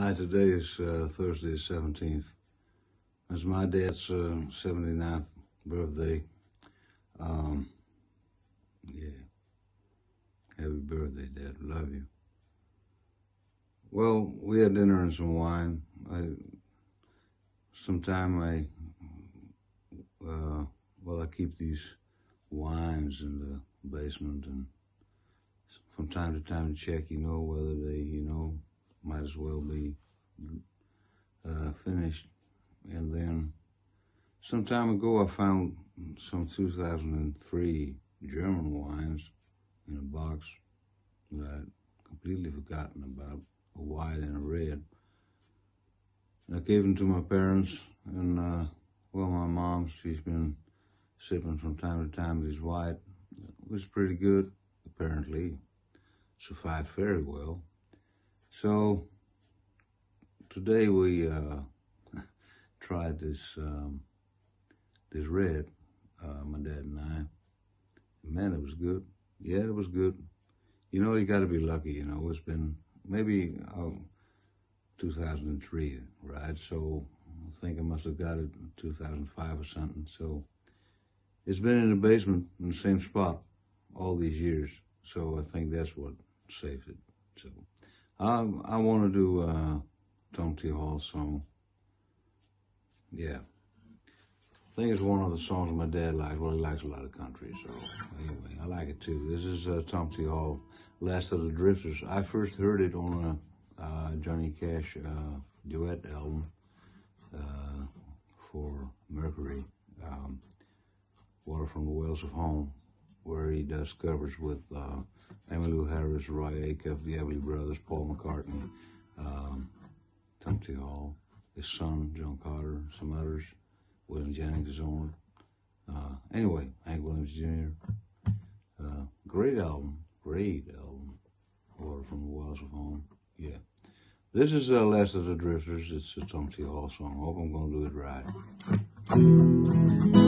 Hi, today is uh, Thursday, 17th. It's my dad's uh, 79th birthday. Um, yeah. Happy birthday, Dad. Love you. Well, we had dinner and some wine. I, sometime I, uh, well, I keep these wines in the basement and from time to time to check, you know, whether they, you know, might as well be uh, finished. And then some time ago, I found some 2003 German wines in a box that I'd completely forgotten about, a white and a red. And I gave them to my parents, and uh, well, my mom, she's been sipping from time to time these white. It was pretty good, apparently. Survived very well. So today we uh, tried this um, this red, uh, my dad and I. Man, it was good. Yeah, it was good. You know, you got to be lucky. You know, it's been maybe uh, 2003, right? So I think I must have got it in 2005 or something. So it's been in the basement in the same spot all these years. So I think that's what saved it. So. I I want to do uh, Tom T. Hall song. Yeah. I think it's one of the songs my dad likes. Well, he likes a lot of country, so anyway, I like it too. This is uh, Tom T. Hall, Last of the Drifters. I first heard it on a uh, Johnny Cash uh, duet album uh, for Mercury, um, Water from the Wells of Home where he does covers with uh, Emmylou Harris, Roy Acuff, the Everly Brothers, Paul McCartney, um, T. Hall, his son, John Carter, some others, Waylon Jennings is on it. Uh, anyway, Hank Williams Jr. Uh, great album, great album, Water from the Wells of Home. Yeah. This is uh, Last of the Drifters. It's a T. Hall song. Hope I'm going to do it right.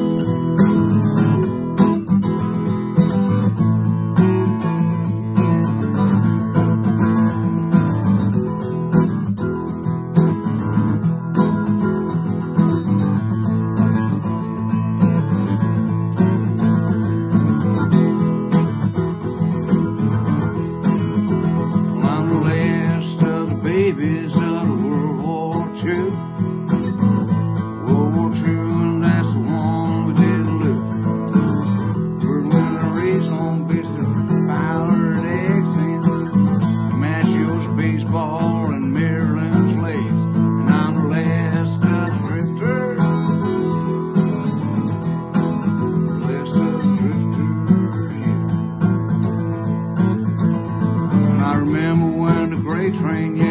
Great train.